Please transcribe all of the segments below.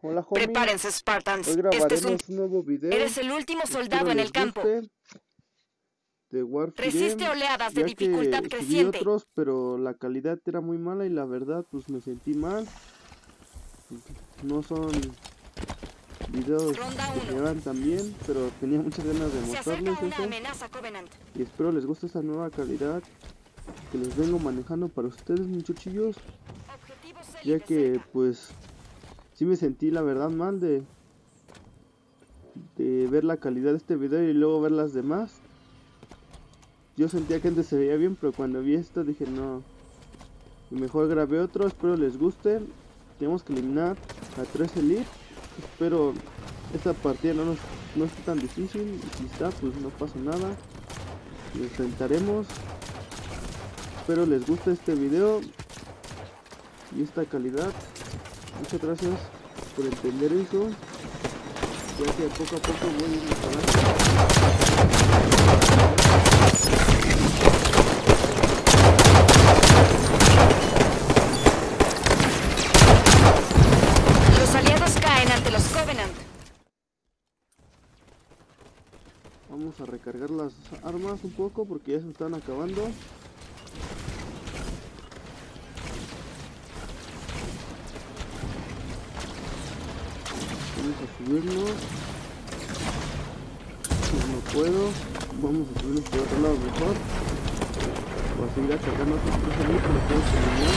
Hola, homie. Prepárense, Spartans. Hoy Este es un... nuevo video. Eres el último soldado en el campo. De. Resiste oleadas de dificultad que creciente. otros, pero la calidad era muy mala y la verdad, pues me sentí mal. No son videos que tan bien, pero tenía muchas ganas de mostrarles una eso. amenaza, Covenant. Y espero les guste esta nueva calidad que les vengo manejando para ustedes, muchachillos. Ya que pues sí me sentí la verdad mal de ver la calidad de este video y luego ver las demás. Yo sentía que antes se veía bien, pero cuando vi esto dije no. Y mejor grabé otro, espero les guste. Tenemos que eliminar a 3 Elite. Espero esta partida no, nos, no esté tan difícil. Y si está, pues no pasa nada. Lo intentaremos. Espero les guste este video y esta calidad. Muchas gracias por entender eso. Ya que poco a poco voy a ir mejorando. Los aliados caen ante los Covenant. Vamos a recargar las armas un poco porque ya se están acabando. Pues no puedo. Vamos a subirnos por otro lado mejor. Para seguir cargando otros tres amigos, lo puedo terminar.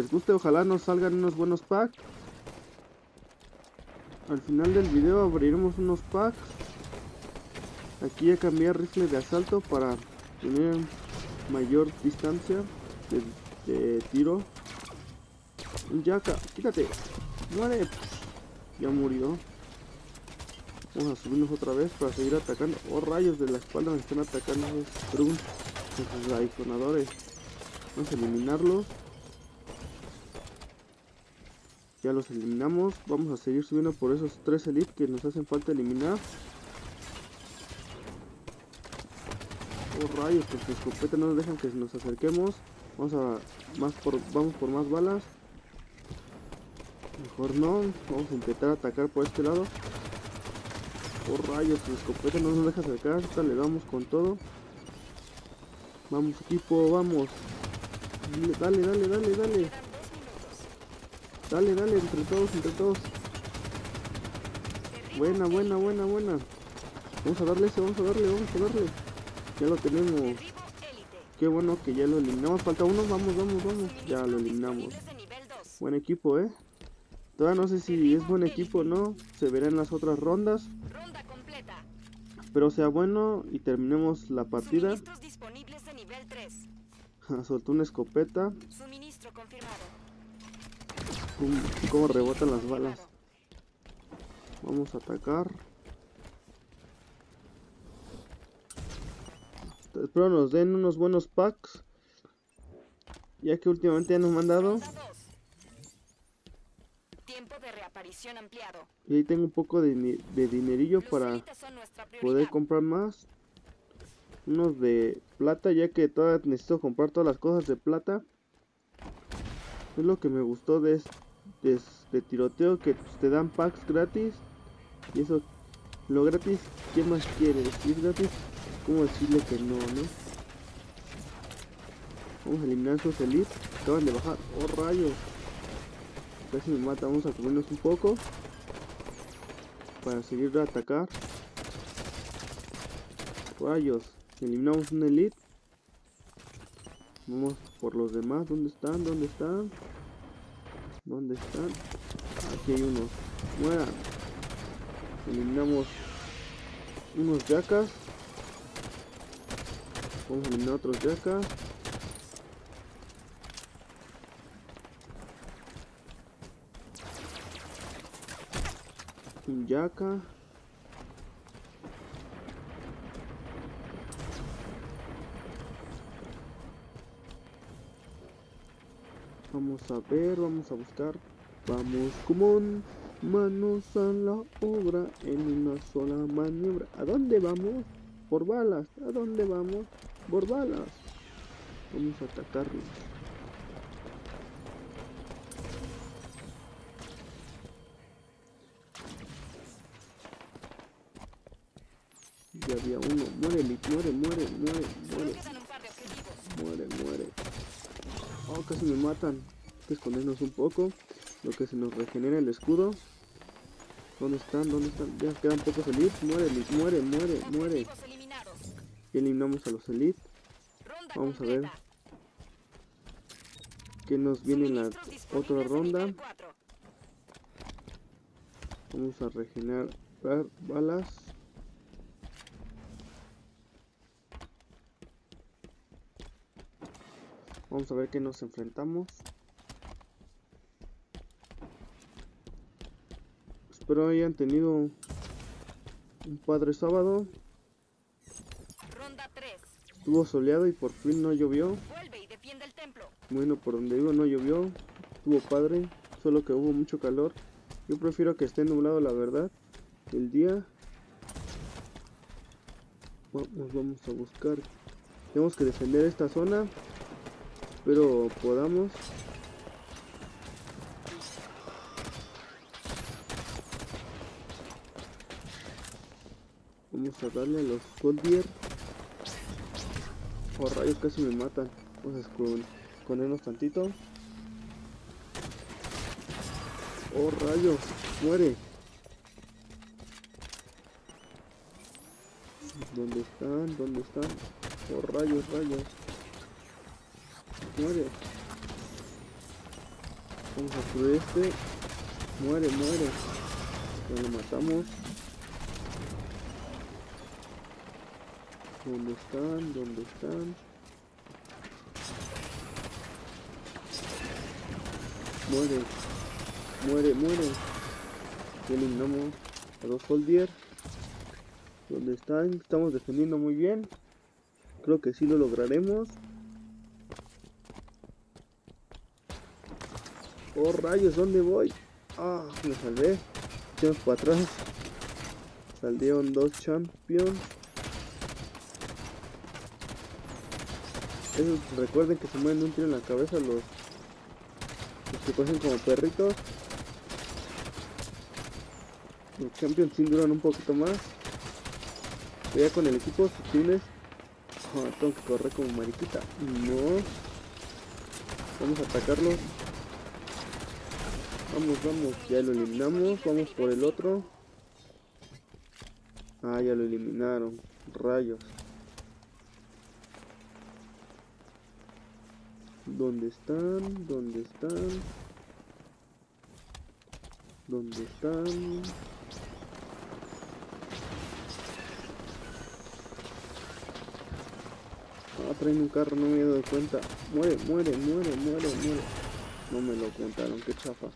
Les guste, ojalá nos salgan unos buenos packs. Al final del video abriremos unos packs. Aquí ya cambié rifle de asalto para tener mayor distancia de, de tiro. Yaka, quítate. Muere. Ya murió. Vamos a subirnos otra vez para seguir atacando. Oh rayos de la espalda me están atacando esos esos aiconadores. Vamos a eliminarlos. Ya los eliminamos. Vamos a seguir subiendo por esos tres elite que nos hacen falta eliminar. Oh rayos, pues su escopeta no nos dejan que nos acerquemos. Vamos a más por vamos por más balas. Mejor no, vamos a intentar atacar por este lado. Oh rayos, su escopeta no nos deja acercar, ahorita le damos con todo. Vamos equipo, vamos. Dale, dale, dale, dale. Dale, dale, entre todos, entre todos. Buena, buena, buena, buena. Vamos a darle ese, vamos a darle, vamos a darle. Ya lo tenemos. Qué bueno que ya lo eliminamos. Falta uno, vamos, vamos, vamos. Ya lo eliminamos. Disponibles de nivel 2. Buen equipo, eh. Todavía no sé si es buen equipo o no. Se verá en las otras rondas. Espero sea bueno y terminemos la partida. Suministros disponibles de nivel 3. Soltó una escopeta. Pum, Cómo rebotan las balas. Vamos a atacar. Espero nos den unos buenos packs. Ya que últimamente ya nos han dado. Ronda 2. Tiempo de reaparición ampliado. Y ahí tengo un poco de, de dinerillo para poder comprar más. Unos de plata, ya que todavía necesito comprar todas las cosas de plata. Es lo que me gustó de, es- de, tiroteo, que pues, te dan packs gratis. Y eso, lo gratis, ¿qué más quieres? Es gratis, ¿cómo decirle que no, no? Vamos a eliminar esos elites. Acaban de bajar. ¡Oh, rayos! Casi me mata. Vamos a comernos un poco. Para seguir a atacar. Rayos. Eliminamos un elite. Vamos por los demás. ¿Dónde están? ¿Dónde están? ¿Dónde están? Aquí hay unos Mueran. Eliminamos unos yacas. Vamos a eliminar otros yacas. Un yaca. A ver, vamos a buscar. Vamos, común. Manos a la obra en una sola maniobra. ¿A dónde vamos? Por balas. ¿A dónde vamos? Por balas. Vamos a atacarlos. Ya había uno. Muere, muere, muere, muere, muere. Muere, muere. Oh, casi me matan. Que escondernos un poco. Lo que se nos regenera el escudo. ¿Dónde están? ¿Dónde están? Ya quedan pocos elites. Muere, elite. Muere, muere, muere. Y eliminamos a los elites. Ronda Vamos a ver. Que nos viene en la otra ronda. Vamos a regenerar balas. Vamos a ver qué nos enfrentamos. Espero hayan tenido un padre sábado. Ronda 3. Estuvo soleado y por fin no llovió. Vuelve y defiende el templo. Bueno, por donde vivo no llovió. Estuvo padre, solo que hubo mucho calor. Yo prefiero que esté nublado, la verdad. El día. Vamos, vamos a buscar. Tenemos que defender esta zona. Pero podamos. Vamos a darle a los Goldier. Oh rayos, casi me matan. Vamos a escon- escondernos tantito. Oh rayos, muere. ¿Dónde están? ¿Dónde están? Oh rayos, rayos. Muere. Vamos a por este. Muere, muere. Ya lo matamos. ¿Dónde están? ¿Dónde están? Muere. Muere, muere. Eliminamos a dos Soldier. ¿Dónde están? Estamos defendiendo muy bien. Creo que sí lo lograremos. Oh rayos, ¿dónde voy? Ah, me salvé. Echamos para atrás. Salieron dos champions. Recuerden que se mueven un tiro en la cabeza los, que pasan como perritos. Los champions sí duran un poquito más. Ya con el equipo, si tienes. Ah, tengo que correr como mariquita. No. Vamos a atacarlos. Vamos, vamos. Ya lo eliminamos. Vamos por el otro. Ah, ya lo eliminaron. Rayos. ¿Dónde están? ¿Dónde están? ¿Dónde están? Ah, traen un carro, no me he dado cuenta. Muere, muere, muere, muere, muere. No me lo contaron, qué chafa.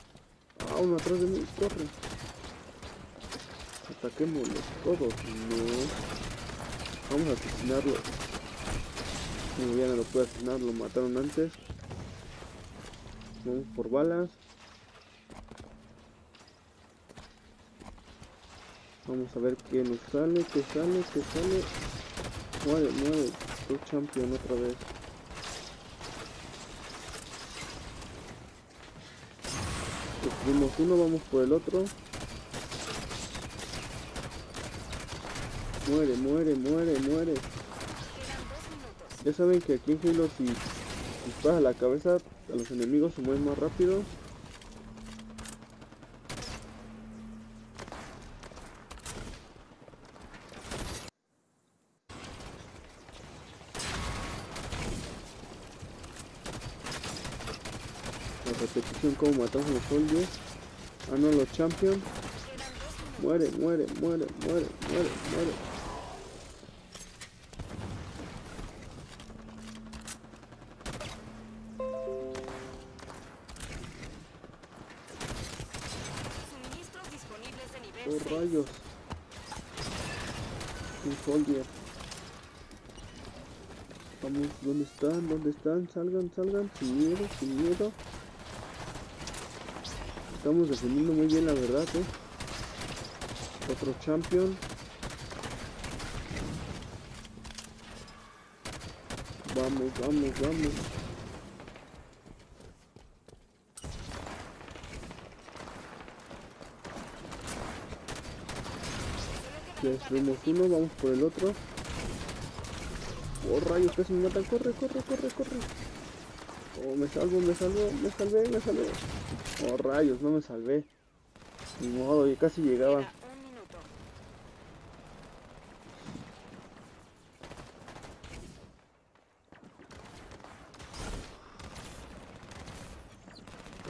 Ah, uno atrás de mí, corre. Ataquémoslos todos. No. Vamos a asesinarlo. No, ya no lo puedo asesinar, lo mataron antes. Vamos por balas. Vamos a ver qué nos sale, qué sale, qué sale. Muere, muere. Soy champion otra vez. Uno, vamos por el otro. Muere, muere, muere, muere. Ya saben que aquí en Halo si disparas a la cabeza a los enemigos se mueven más rápido. La repetición como matamos a los soldiers. Ah no, los champions. Muere, muere, muere, muere, muere, muere. Están? ¿Dónde están? Salgan, salgan, sin miedo, sin miedo. Estamos defendiendo muy bien la verdad, eh. Otro champion. Vamos, vamos, vamos. Destruimos uno, vamos por el otro. Oh rayos, casi me matan. Corre, corre, corre, corre. Oh, me salvo, me salvo, me salvé, me salvé. Oh rayos, no me salvé. Ni modo, ya casi llegaba.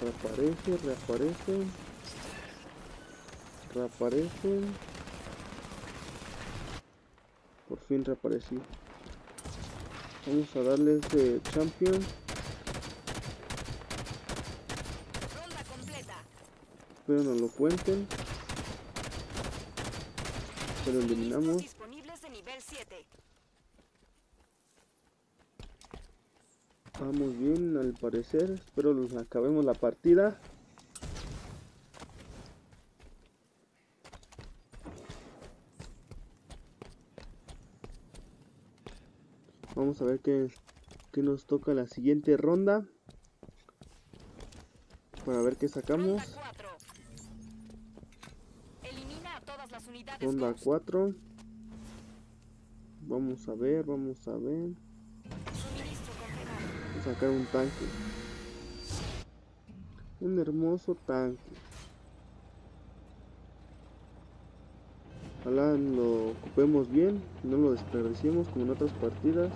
Reaparece, reaparece. Reaparecen. Por fin reaparecí. Vamos a darles de champion. Ronda completa. Espero no lo cuenten. Pero eliminamos. disponibles de nivel 7. Vamos bien al parecer. Espero nos acabemos la partida. Vamos a ver qué, qué nos toca la siguiente ronda. Para ver qué sacamos. Ronda 4. Elimina a todas las unidades Ronda Ghost. 4. Vamos a ver, vamos a ver. Suministro confirmado. sacar un tanque. Un hermoso tanque. Ojalá lo ocupemos bien, no lo desperdiciemos como en otras partidas.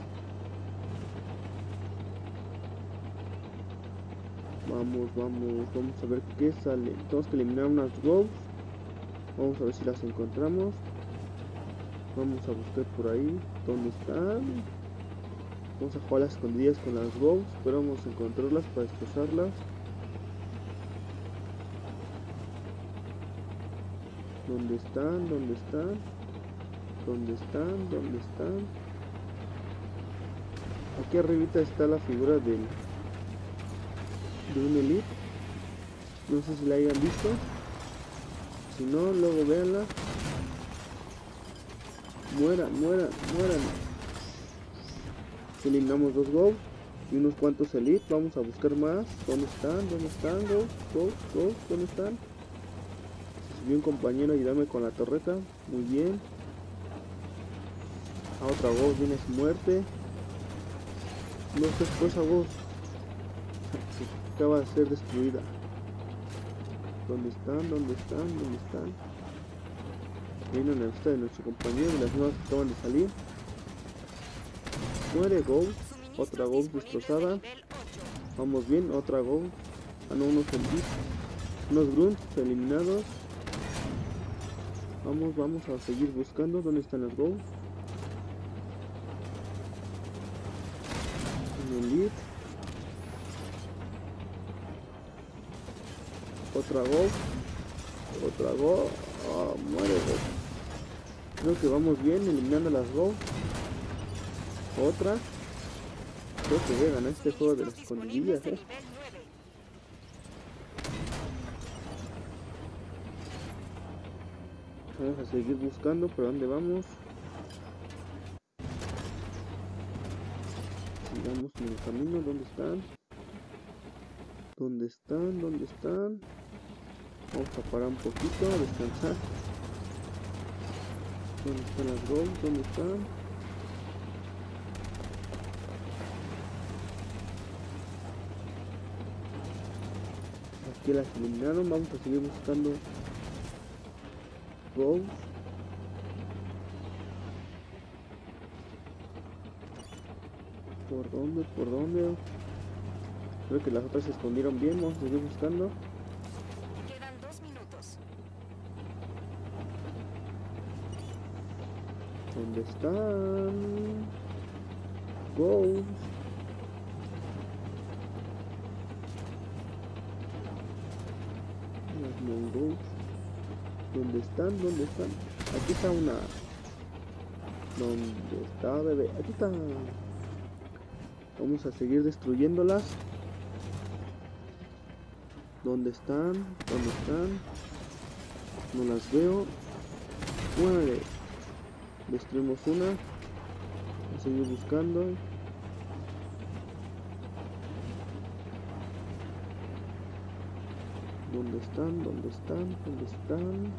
Vamos, vamos, vamos a ver qué sale. Tenemos que eliminar unas ghosts. Vamos a ver si las encontramos. Vamos a buscar por ahí. ¿Dónde están? Vamos a jugar las escondidas con las ghosts. Esperamos encontrarlas para destrozarlas. ¿Dónde están? ¿Dónde están? ¿Dónde están? ¿Dónde están? Aquí arribita está la figura del de un elite. No sé si la hayan visto. Si no, luego véanla. Mueran, mueran, mueran. Eliminamos dos Go y unos cuantos Elite. Vamos a buscar más. ¿Dónde están? ¿Dónde están? Go, Go, Go. ¿Dónde están? Subió un compañero a ayudarme con la torreta. Muy bien. A otra Go viene su muerte. No se fue esa Go. Acaba de ser destruida. ¿Dónde están? ¿Dónde están? ¿Dónde están? Viene una vista de nuestro compañero y las nuevas que acaban de salir. Muere Go. Otra Go destrozada. nivel 8. Vamos bien, otra Go. Ah, no, unos Elite. Unos Grunts eliminados. Vamos, vamos a seguir buscando. ¿Dónde están las Go? Un Elite. Otra Go. Otra Go. Ah, muere Go. Creo que vamos bien eliminando las Go. Otra. Creo que voy a ganar este juego de las escondidillas, eh. de nivel 9. Vamos a seguir buscando, pero ¿dónde vamos? Sigamos en el camino, ¿dónde están? ¿Dónde están? ¿Dónde están? Vamos a parar un poquito, a descansar. ¿Dónde están las gold? ¿Dónde están? Aquí las eliminaron, vamos a seguir buscando gold. ¿Por dónde? ¿Por dónde? Creo que las otras se escondieron bien, vamos a seguir buscando. Quedan dos minutos. ¿Dónde están? Goals. Las mongols. ¿Dónde están? ¿Dónde están? Aquí está una. ¿Dónde está, bebé? Aquí está. Vamos a seguir destruyéndolas. ¿Dónde están? ¿Dónde están? No las veo. Muere. Destruimos una. A seguir buscando. ¿Dónde están? ¿Dónde están? ¿Dónde están?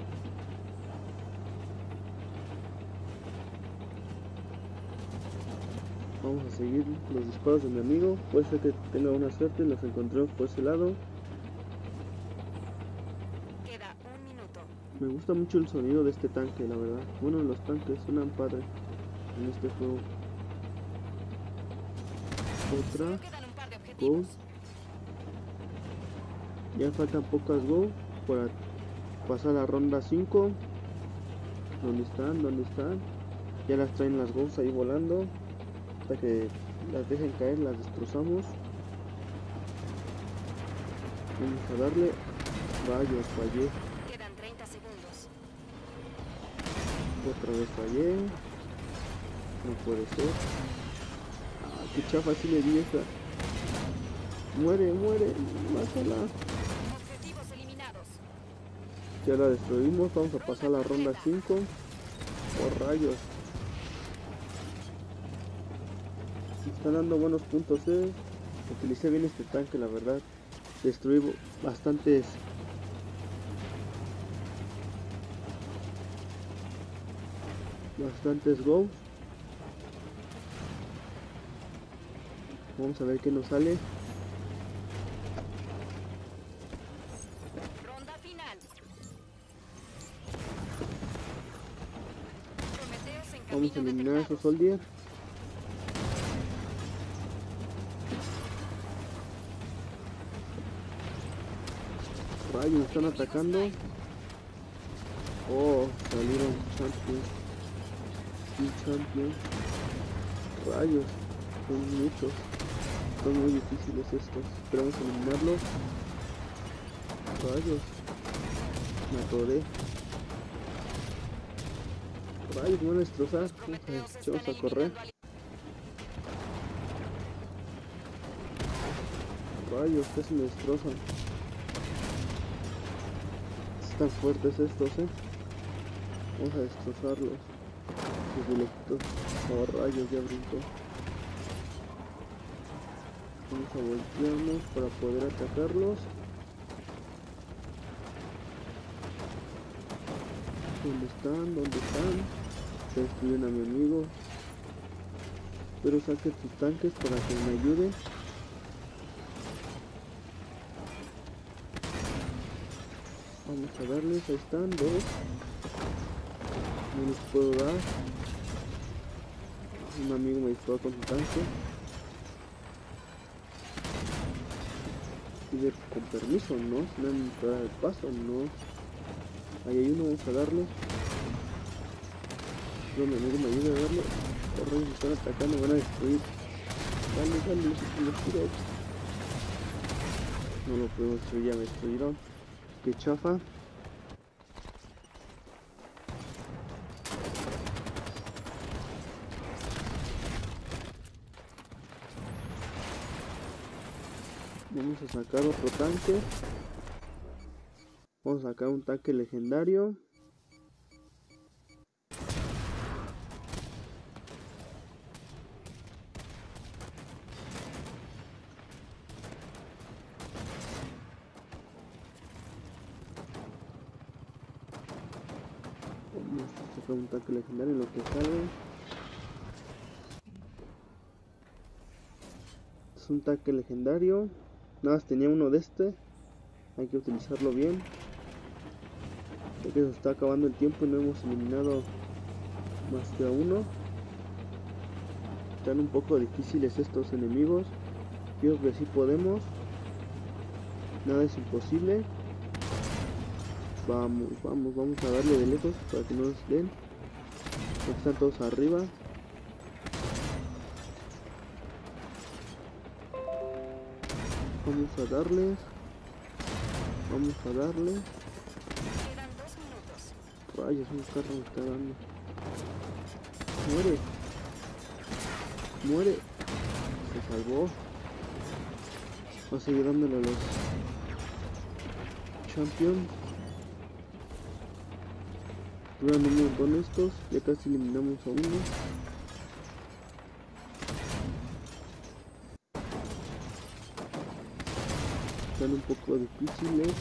Vamos a seguir los disparos de mi amigo. Puede ser que tenga una suerte y los encontré por ese lado. Queda un minuto. Me gusta mucho el sonido de este tanque, la verdad. Bueno, los tanques suenan padre en este juego. Otra. Objetivos. Ya faltan pocas go para pasar a ronda 5. ¿Dónde están? ¿Dónde están? Ya las traen las gos ahí volando. Hasta que las dejen caer, las destrozamos. Vamos a darle. Rayos, fallé. Otra vez fallé. No puede ser. Ah, qué chafa si le di esa. Muere, muere. Mátala. Objetivos eliminados. Ya la destruimos, vamos a pasar a la ronda 5. Oh rayos. Están dando buenos puntos, eh. Utilicé bien este tanque, la verdad. Destruí bastantes. Bastantes go. Vamos a ver qué nos sale. Ronda final. Vamos a eliminar a esos detectados. soldier. Rayos, están atacando. Oh, salieron champions. Sí, champions. Rayos, son muchos. Son muy difíciles estos. Esperamos eliminarlos. Rayos. Me atoré. Rayos, me van a destrozar. Vamos a correr. Rayos, casi me destrozan. Están fuertes estos, eh. Vamos a destrozarlos. Sus buletos. Oh, rayos, ya brincó. Vamos a voltearnos para poder atacarlos. ¿Dónde están? ¿Dónde están? Se destruyen a mi amigo. Espero saquen sus tanques para que me ayuden. Vamos a darles, ahí están, dos. No les puedo dar. Un amigo me disparó con su tanque. Pide con permiso, ¿no? Puede dar el paso, no. Ahí hay uno, vamos a darle. No, mi amigo me ayuda a darle. Corre, me están atacando, van a destruir. Dale, dale, los. No lo puedo destruir, ya me destruyeron. Qué chafa. Sacar otro tanque. Vamos a sacar un tanque legendario. Vamos a sacar un tanque legendario en lo que salga. Es un tanque legendario. Nada más tenía uno de este. Hay que utilizarlo bien. Ya que se está acabando el tiempo y no hemos eliminado más que a uno. Están un poco difíciles estos enemigos. Creo que sí podemos. Nada es imposible. Vamos, vamos, vamos a darle de lejos para que no nos den. Están todos arriba. Vamos a darles. Vamos a darle. Rayos, un carro me está dando. Muere. Muere. Se salvó. Va a seguir dándole a los Champions. Duran un montón estos. Ya casi eliminamos a uno. Están un poco difíciles.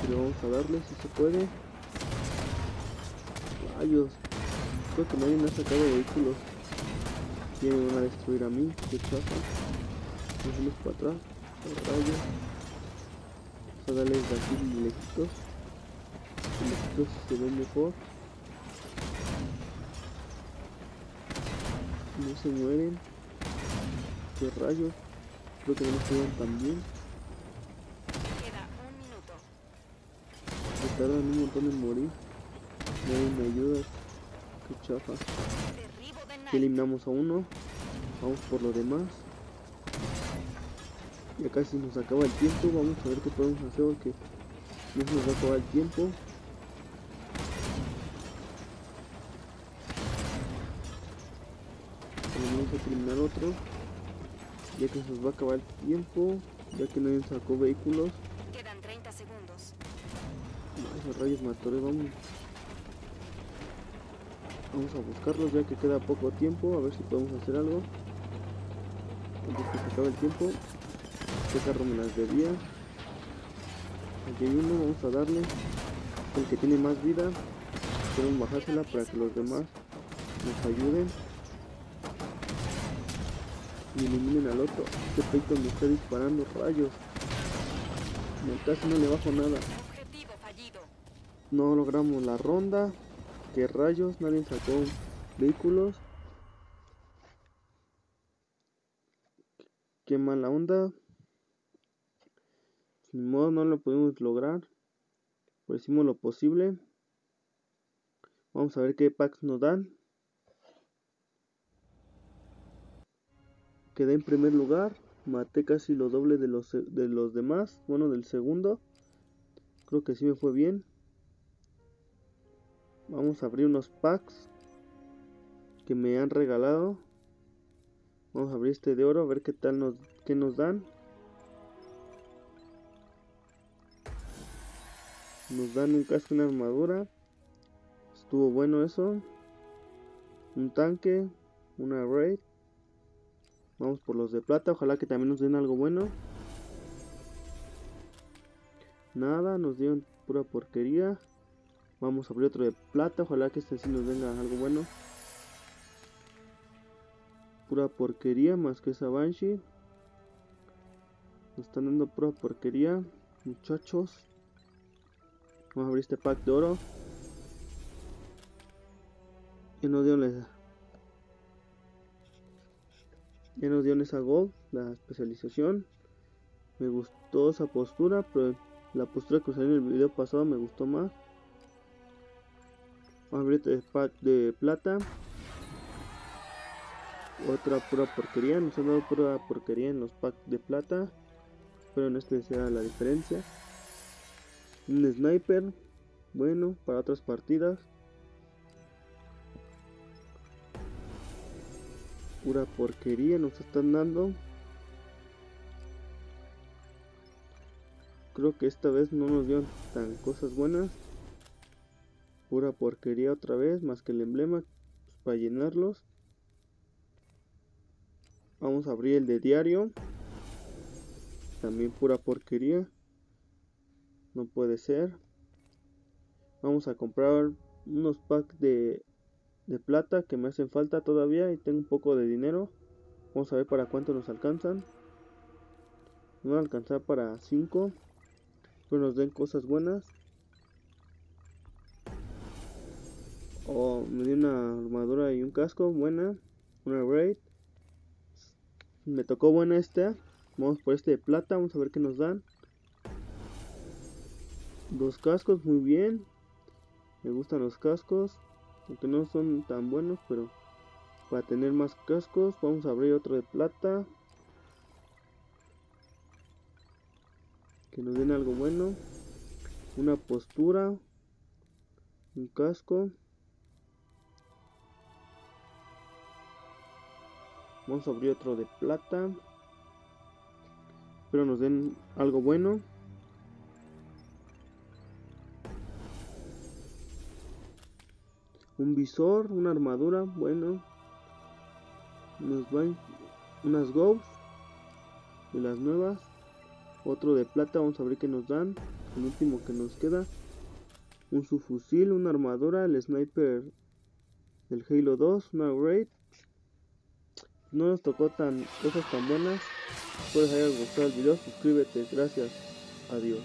Pero vamos a darle si se puede. Rayos. Creo que nadie me ha sacado vehículos. Y me van a destruir a mí. Qué chafa. Vamos para atrás. Rayos. Vamos a darle de aquí lejitos. Lejitos se ve mejor. No se mueren. Qué rayos. Creo que no nos pegan tan bien. Queda un minuto. Me tardan un montón en morir. Nadie me ayuda. Qué chafa. Knight. eliminamos a uno. Vamos por lo demás. Ya casi nos acaba el tiempo. Vamos a ver qué podemos hacer porque no se nos va a acabar el tiempo. Vamos a terminar otro. Ya que se nos va a acabar el tiempo. Ya que nadie sacó vehículos. Rayos me atoré, vamos. Vamos a buscarlos ya que queda poco tiempo, a ver si podemos hacer algo. Antes que se acabe el tiempo. Este carro me las debía. Aquí hay uno, vamos a darle. El que tiene más vida. Podemos bajársela para que los demás nos ayuden. Y eliminen al otro. Este peito me está disparando rayos. No, casi no le bajo nada. No logramos la ronda. ¿Qué rayos? Nadie sacó vehículos. Qué mala onda. Ni modo, no lo pudimos lograr. Hicimos lo posible. Vamos a ver qué packs nos dan. Quedé en primer lugar. Maté casi lo doble de los, de los demás. Bueno, del segundo. Creo que sí me fue bien. Vamos a abrir unos packs que me han regalado. Vamos a abrir este de oro a ver qué tal nos, qué nos dan. Nos dan un casco una armadura. Estuvo bueno eso. Un tanque, una raid. Vamos por los de plata, ojalá que también nos den algo bueno. Nada, nos dieron pura porquería. Vamos a abrir otro de plata, ojalá que este sí nos venga algo bueno. Pura porquería, más que esa Banshee. Nos están dando pura porquería, muchachos. Vamos a abrir este pack de oro. Y nos dieron esa. Ya nos dieron esa gold, la especialización. Me gustó esa postura, pero la postura que usé en el video pasado me gustó más. Vamos a abrir pack de plata. Otra pura porquería. Nos han dado pura porquería en los packs de plata. Espero en este sea la diferencia. Un sniper. Bueno, para otras partidas. Pura porquería nos están dando. Creo que esta vez no nos dieron tan cosas buenas. Pura porquería otra vez, más que el emblema pues, para llenarlos. Vamos a abrir el de diario. También pura porquería. No puede ser. Vamos a comprar unos packs de, de plata que me hacen falta todavía y tengo un poco de dinero. Vamos a ver para cuánto nos alcanzan. No alcanzar para 5. Pero nos den cosas buenas. Oh, me dio una armadura y un casco buena. Una raid. Me tocó buena esta. Vamos por este de plata. Vamos a ver qué nos dan. Dos cascos, muy bien. Me gustan los cascos. Aunque no son tan buenos, pero para tener más cascos, vamos a abrir otro de plata. Que nos den algo bueno. Una postura. Un casco. Vamos a abrir otro de plata. Espero nos den algo bueno. Un visor, una armadura, bueno. Nos van unas ghosts de las nuevas. Otro de plata, vamos a ver qué nos dan. El último que nos queda. Un subfusil, una armadura, el sniper del Halo 2, una raid. No nos tocó tan cosas tan buenas. Espero les haya gustado el video, suscríbete, gracias, adiós.